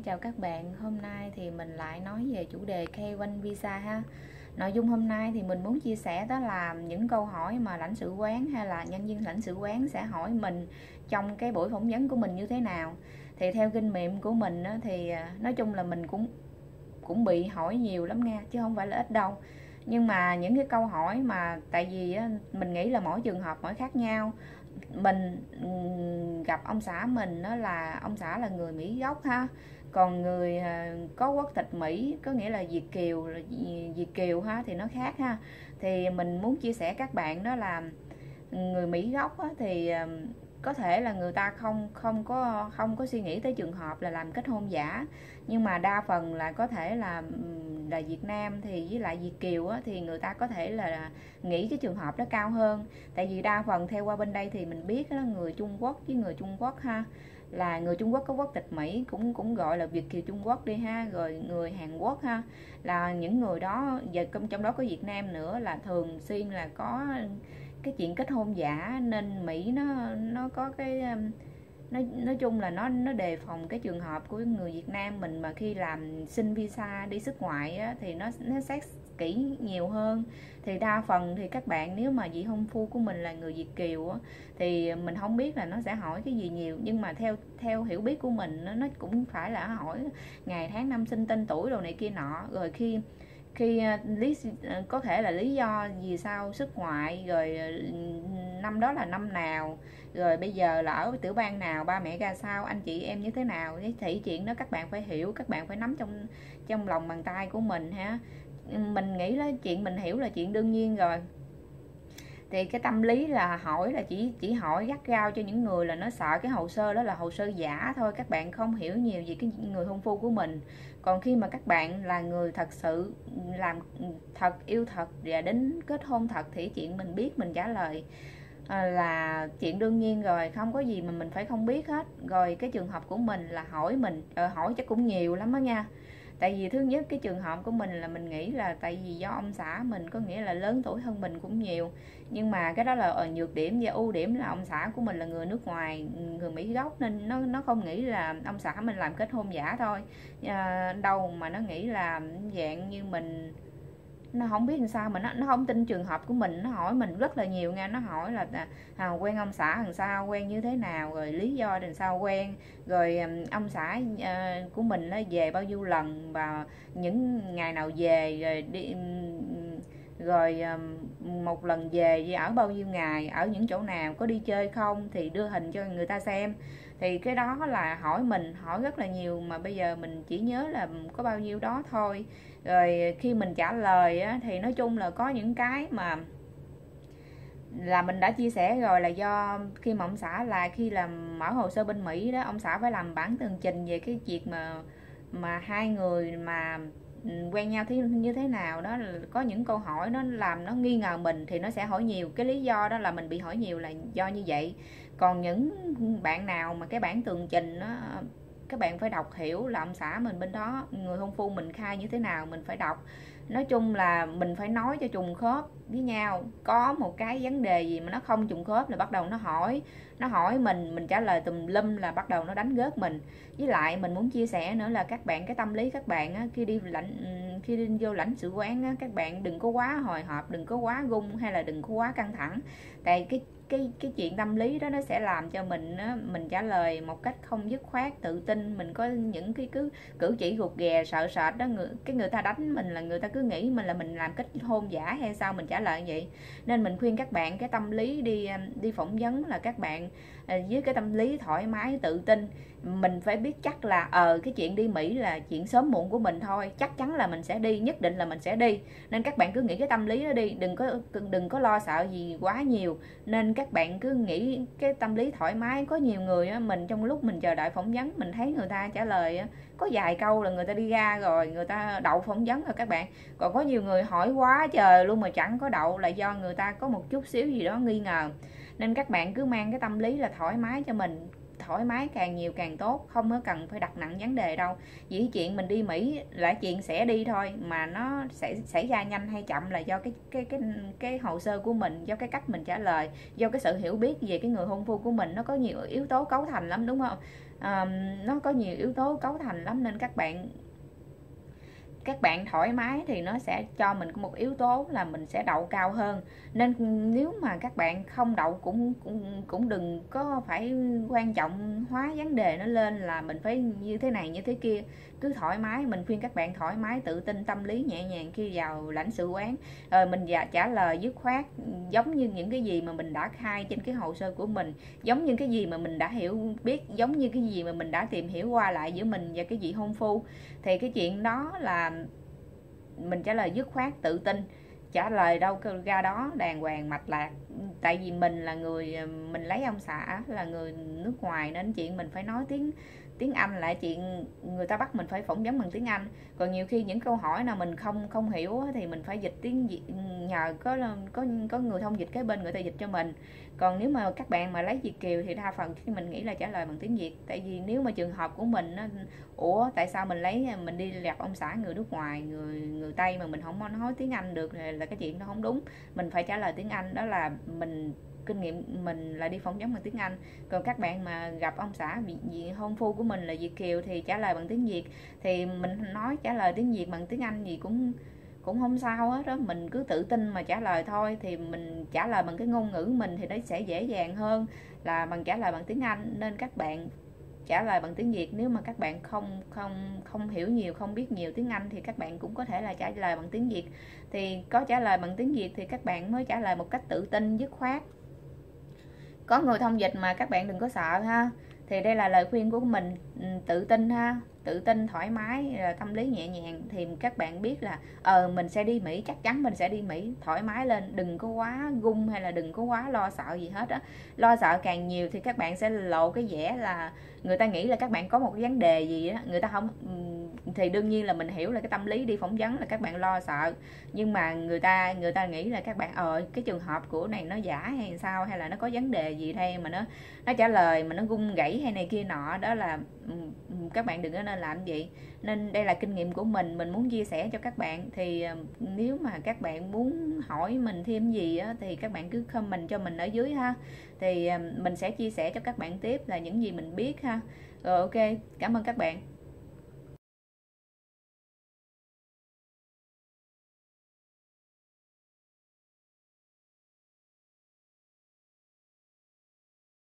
Hi, chào các bạn. Hôm nay thì mình lại nói về chủ đề K1 Visa ha. Nội dung hôm nay thì mình muốn chia sẻ đó là những câu hỏi mà lãnh sự quán hay là nhân viên lãnh sự quán sẽ hỏi mình trong cái buổi phỏng vấn của mình như thế nào. Thì theo kinh nghiệm của mình thì à, nói chung là mình cũng cũng bị hỏi nhiều lắm nha, chứ không phải là ít đâu. Nhưng mà những cái câu hỏi mà tại vì mình nghĩ là mỗi trường hợp mỗi khác nhau mình gặp ông xã mình đó là ông xã là người Mỹ gốc ha. Còn người ờ, có quốc tịch Mỹ có nghĩa là Việt kiều Việt kiều ha thì nó khác ha. Thì mình muốn chia sẻ các bạn đó là người Mỹ gốc á, thì có thể là người ta không không có không có suy nghĩ tới trường hợp là làm kết hôn giả nhưng mà đa phần là có thể là là Việt Nam thì với lại Việt kiều á, thì người ta có thể là nghĩ cái trường hợp đó cao hơn. Tại vì đa phần theo qua bên đây thì mình biết đó người Trung Quốc với người Trung Quốc ha là người Trung Quốc có quốc tịch Mỹ cũng cũng gọi là Việt kiều Trung Quốc đi ha rồi người Hàn Quốc ha là những người đó và trong đó có Việt Nam nữa là thường xuyên là có cái chuyện kết hôn giả nên Mỹ nó nó có cái um, nó nói nói chung là nó nó đề phòng cái trường hợp của người Việt Nam mình mà khi làm xin visa đi xuất ngoại á, thì nó nó xét kỹ nhiều hơn. Thì đa phần thì các bạn nếu mà vị hôn phu của mình là người Việt kiều á, thì mình không biết là nó sẽ hỏi cái gì nhiều. Nhưng mà theo theo hiểu biết của mình nó nó cũng phải là hỏi ngày tháng năm sinh tên tuổi đồ này kia nọ. Rồi khi khi à, lý à, có thể là lý do vì sao xuất ngoại rồi à, năm đó là năm nào, rồi bây giờ là ở tiểu bang nào, ba mẹ ra sao, anh chị em như thế nào thì chuyện đó các bạn phải hiểu, các bạn phải nắm trong trong lòng bàn tay của mình ha. Mình nghĩ là chuyện mình hiểu là chuyện đương nhiên rồi thì cái tâm lý là hỏi là chỉ chỉ hỏi gắt gao cho những người là nó sợ cái hồ sơ đó là hồ sơ giả thôi. Các bạn không hiểu nhiều về cái người hôn phu của mình. Còn khi mà các bạn là người thật sự làm thật, yêu thật và đến kết hôn thật thì chuyện mình biết, mình trả lời ờ, là chuyện đương nhiên rồi. Không có gì mà mình phải không biết hết. Rồi cái trường hợp của mình là hỏi mình ờ, hỏi chắc cũng nhiều lắm đó nha tại vì thứ nhất cái trường hợp của mình là mình nghĩ là tại vì do ông xã mình có nghĩa là lớn tuổi hơn mình cũng nhiều. Nhưng mà cái đó là ở nhược điểm và ưu điểm là ông xã của mình là người nước ngoài người mỹ gốc nên nó nó không nghĩ là ông xã mình làm kết hôn giả thôi. À, đâu mà nó nghĩ là dạng như mình nó không biết làm sao mà nó nó không tin trường hợp của mình. Nó hỏi mình rất là nhiều nghe. Nó hỏi là à, à quen ông xã làm sao? Quen như thế nào? Rồi lý do làm sao quen? Rồi ông xã à, của mình nó về bao nhiêu lần và những ngày nào về rồi đi rồi một lần về ở bao nhiêu ngày ở những chỗ nào có đi chơi không thì đưa hình cho người ta xem. Thì cái đó là hỏi mình hỏi rất là nhiều mà bây giờ mình chỉ nhớ là có bao nhiêu đó thôi. Rồi khi mình trả lời á, thì nói chung là có những cái mà là mình đã chia sẻ rồi là do khi mà ông xã là khi làm mở hồ sơ bên Mỹ đó ông xã phải làm bản tường trình về cái việc mà mà hai người mà quen nhau thế, như thế nào, đó có những câu hỏi nó làm nó nghi ngờ mình thì nó sẽ hỏi nhiều. Cái lý do đó là mình bị hỏi nhiều là do như vậy. Còn những bạn nào mà cái bản tường trình nó các bạn phải đọc hiểu là ông xã mình bên đó, người hôn phu mình khai như thế nào, mình phải đọc nói chung là mình phải nói cho trùng khớp với nhau. Có một cái vấn đề gì mà nó không trùng khớp là bắt đầu nó hỏi. Nó hỏi mình mình trả lời tùm lum là bắt đầu nó đánh gớt mình. Với lại mình muốn chia sẻ nữa là các bạn cái tâm lý các bạn á, khi đi lãnh khi đi vô lãnh sự quán á, các bạn đừng có quá hồi hộp đừng có quá gung hay là đừng có quá căng thẳng. Tại cái cái cái chuyện tâm lý đó nó sẽ làm cho mình á, mình trả lời một cách không dứt khoát tự tin. Mình có những cái cứ cử chỉ gục ghè sợ sệt đó người cái người ta đánh mình là người ta cứ nghĩ mình là mình làm kết hôn giả hay sao mình trả lời vậy. Nên mình khuyên các bạn cái tâm lý đi um, đi phỏng vấn là các bạn Ờ, với cái tâm lý thoải mái, tự tin, mình phải biết chắc là ờ cái chuyện đi Mỹ là chuyện sớm muộn của mình thôi, chắc chắn là mình sẽ đi, nhất định là mình sẽ đi. Nên các bạn cứ nghĩ cái tâm lý đó đi, đừng có đừng có lo sợ gì quá nhiều. Nên các bạn cứ nghĩ cái tâm lý thoải mái, có nhiều người á, mình trong lúc mình chờ đợi phỏng vấn, mình thấy người ta trả lời á, có vài câu là người ta đi ra rồi, người ta đậu phỏng vấn rồi các bạn. Còn có nhiều người hỏi quá trời luôn mà chẳng có đậu là do người ta có một chút xíu gì đó nghi ngờ nên các bạn cứ mang cái tâm lý là thoải mái cho mình. Thoải mái càng nhiều càng tốt không có cần phải đặt nặng vấn đề đâu. Chỉ chuyện mình đi mỹ là chuyện sẽ đi thôi mà nó sẽ xảy ra nhanh hay chậm là do cái cái cái cái hồ sơ của mình do cái cách mình trả lời do cái sự hiểu biết về cái người hôn phu của mình. Nó có nhiều yếu tố cấu thành lắm đúng không? À, nó có nhiều yếu tố cấu thành lắm nên các bạn các bạn thoải mái thì nó sẽ cho mình một yếu tố là mình sẽ đậu cao hơn. Nên nếu mà các bạn không đậu cũng cũng cũng đừng có phải quan trọng hóa vấn đề nó lên là mình phải như thế này, như thế kia. Cứ thoải mái, mình khuyên các bạn thoải mái, tự tin tâm lý nhẹ nhàng khi vào lãnh sự quán. Rồi mình dạ, trả lời dứt khoát, giống như những cái gì mà mình đã khai trên cái hồ sơ của mình, giống như cái gì mà mình đã hiểu, biết, giống như cái gì mà mình đã tìm hiểu qua lại giữa mình và cái vị hôn phu. Thì cái chuyện đó là mình trả lời dứt khoát, tự tin, trả lời đâu ra đó, đàng hoàng, mạch lạc. Tại vì mình là người, mình lấy ông xã là người nước ngoài nên chuyện mình phải nói tiếng tiếng Anh lại chuyện người ta bắt mình phải phỏng vấn bằng tiếng Anh. Còn nhiều khi những câu hỏi nào mình không không hiểu thì mình phải dịch tiếng nhờ có có có người thông dịch cái bên người ta dịch cho mình. Còn nếu mà các bạn mà lấy Việt kiều thì đa phần khi mình nghĩ là trả lời bằng tiếng Việt. Tại vì nếu mà trường hợp của mình nó ủa, tại sao mình lấy, mình đi gặp ông xã người nước ngoài, người người Tây mà mình không nói tiếng Anh được là cái chuyện nó không đúng. Mình phải trả lời tiếng Anh, đó là mình kinh nghiệm mình là đi phỏng vấn bằng tiếng Anh. Còn các bạn mà gặp ông xã, vị hôn phu của mình là Việt kiều thì trả lời bằng tiếng Việt. Thì mình nói trả lời tiếng Việt bằng tiếng Anh gì cũng cũng không sao hết đó mình cứ tự tin mà trả lời thôi. Thì mình trả lời bằng cái ngôn ngữ mình thì nó sẽ dễ dàng hơn là bằng trả lời bằng tiếng Anh. Nên các bạn trả lời bằng tiếng Việt. Nếu mà các bạn không không không hiểu nhiều, không biết nhiều tiếng Anh thì các bạn cũng có thể là trả lời bằng tiếng Việt. Thì có trả lời bằng tiếng Việt thì các bạn mới trả lời một cách tự tin, dứt khoát có người thông dịch mà các bạn đừng có sợ ha. Thì đây là lời khuyên của mình. Ừ, tự tin ha tự tin, thoải mái ờ, tâm lý nhẹ nhàng, thì các bạn biết là ờ mình sẽ đi Mỹ, chắc chắn mình sẽ đi Mỹ, thoải mái lên, đừng có quá gung hay là đừng có quá lo sợ gì hết á. Lo sợ càng nhiều thì các bạn sẽ lộ cái vẻ là người ta nghĩ là các bạn có một vấn đề gì á, người ta không thì đương nhiên là mình hiểu là cái tâm lý đi phỏng vấn là các bạn lo sợ. Nhưng mà người ta người ta nghĩ là các bạn ờ cái trường hợp của này nó giả hay sao hay là nó có vấn đề gì đây mà nó nó trả lời mà nó gung gãy hay này kia nọ, đó là các bạn đừng có nên làm vậy. Nên đây là kinh nghiệm của mình mình muốn chia sẻ cho các bạn. Thì ờ, nếu mà các bạn muốn hỏi mình thêm gì á, thì các bạn cứ comment cho mình ở dưới ha. Thì ờ, mình sẽ chia sẻ cho các bạn tiếp là những gì mình biết ha. Rồi ok cảm ơn các bạn.